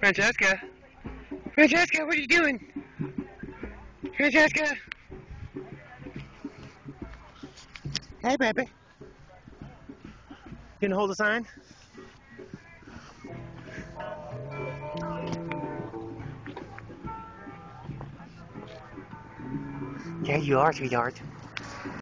Francesca. Francesca, what are you doing? Francesca. Hey, baby. Can you hold the sign? Yeah, you are, sweetheart.